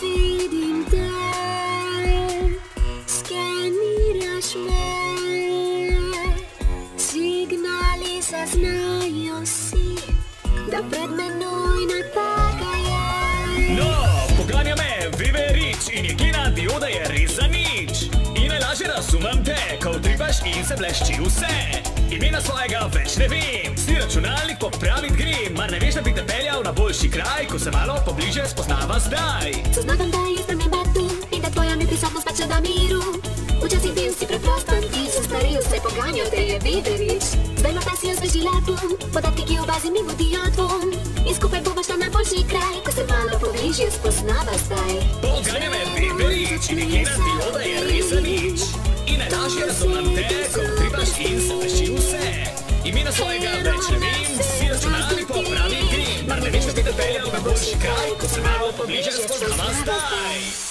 vidim te, skeniraš me. Signali zaznajo si, da pred menoj napaka je. No, poganja me, viverič in je kina dioda je res za nič. In najlažje razumem te, ko utripaš in se blešči vse. Imena svojega več ne vem, si računalnik popravit grem, mar ne veš, da bi te peljal na boljši kraj, ko se malo pobliže spoznava zdaj. Zaznavam, da je sprememba tu in da tvoja mi prisotnost pač ne da miru. Včasih bil si preprost fantič, staril se poganjal te je viderič. Zdaj morda si osvežila bom, podatki, ki v bazi mi vodijo dvom. In skupaj bova šla na boljši kraj, ko se malo pobližje spoznava zdaj. Poganja me, viverič in je kina dioda je res nič. In najlažje razumem te, ko utripaš in se blešči vse. Imena svojega popravit grem, mar ne veš, da bi te